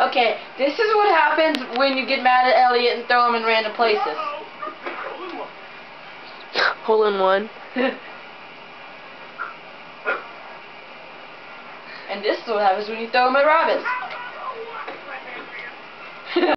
Okay, this is what happens when you get mad at Elliot and throw him in random places. Hole in one. and this is what happens when you throw him at rabbits.